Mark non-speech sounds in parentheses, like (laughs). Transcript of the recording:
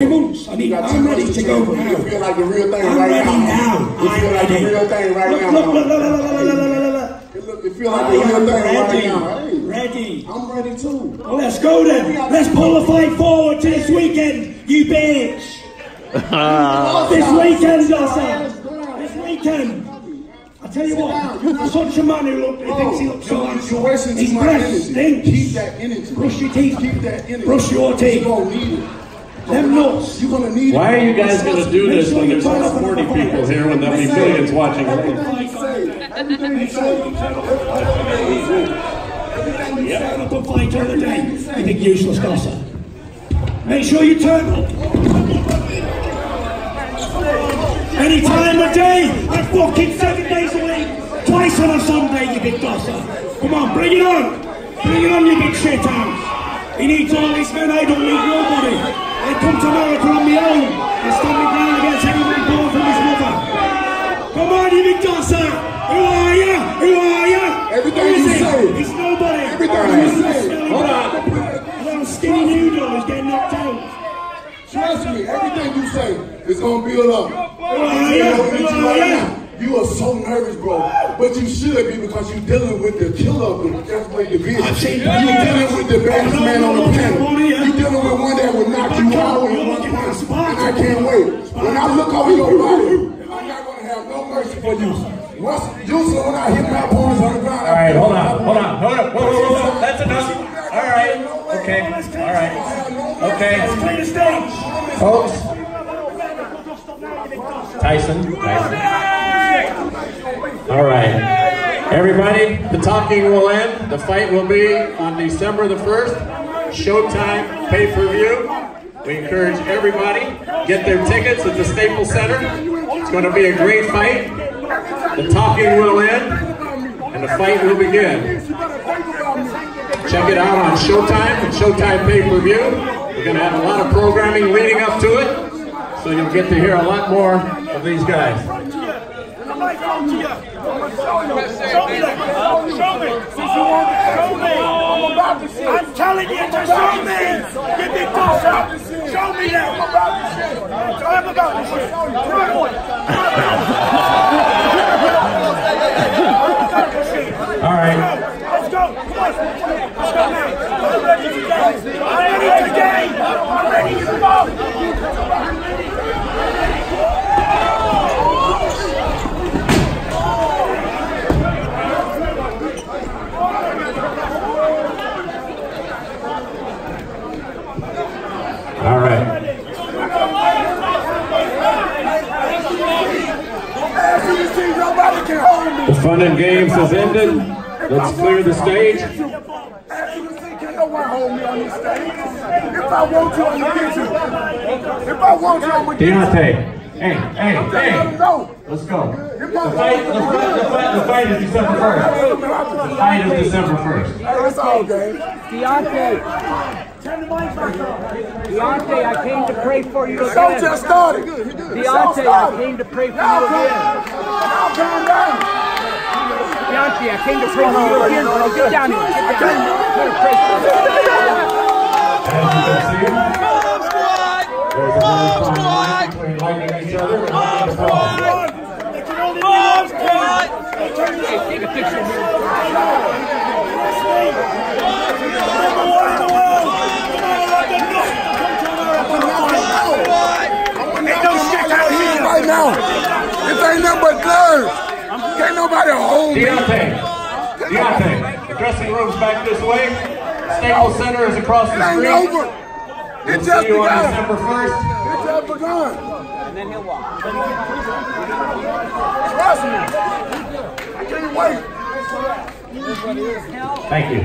I need I I'm ready to go now. You feel like the real thing I'm right ready now. now. You feel like the real thing right look, now. Look, look, look, look, look, look, look, look. It feels like the real thing ready. right now. Ready. I'm ready too. Well, let's go then. Let's pull the fight forward to this weekend, you bitch. (laughs) this weekend, Yossa. This weekend. I tell you what, you're such a man who look, he thinks he oh, looks so handsome. He's dressed, stinks. Keep that energy. Brush your teeth. Keep that energy. Brush your teeth. You don't need it. Them nuts. You're gonna need. Why are you guys going to do this when there's only 40 people here when there'll be millions watching later? Everything you say. Everything you say. Up and fight all the day. You big useless gossip. Make sure you turn up. Any time of day, and fucking seven days a week. Twice on a Sunday, you big gossip. Come on, bring it on. Bring it on, you big shit house. He needs all these men, I don't need nobody. You say is gonna build up. You you? know, Who you are right you? are so nervous, bro. But you should be because you're dealing with the killer of the deathweight division. I've You're dealing with the baddest man on the you're planet. looking for it, yeah. You're dealing with one that will knock you out in one looking punch. And I can't wait. When I look over your body, I'm not gonna have no mercy for you. Once usually when I hit my opponents on the ground, All right, hold on, hold on, hold on, whoa, whoa, whoa, whoa, that's enough. All right, okay, all right, okay, Clear the stage. folks. Tyson, Tyson. All right, everybody, the talking will end. The fight will be on December the 1st, Showtime pay-per-view. We encourage everybody, get their tickets at the Staples Center. It's going to be a great fight. The talking will end, and the fight will begin. Check it out on Showtime and Showtime pay-per-view. We're going to have a lot of programming leading so you'll get to hear a lot more of these guys. I'm telling you to show me. Gossip. Show me that. I'm about shit. Come on. All right. Let's go. Come on. Let's go now. I'm ready to go. I'm ready to game. I'm ready to go. All right. The fun and games has ended. Let's clear the stage. As you can see, can't no one hold me on this stage. If I want to, I'm gonna get you. If I want to, I'm gonna get you. Deontay. Hey, hey, hey. Let's go. The fight, the fight, the fight, the fight is December 1st. The fight is December 1st. That's all, gang. Deontay, Deontay, I came to pray for you The show just started. Deontay, I came to pray for you Y'all again. down. Y'all calm down. I came to preach the European here. Get down here. Get down here. Go to here. Shit out here! Right now! It ain't nothing but guns! Can't nobody hold me. Deontay. Deontay. The dressing room's back this way. Staples Center is across It the ain't street. over. We'll It just see you on begun. December 1st. It just begun. And then he'll walk. Trust me. I can't wait. Thank you.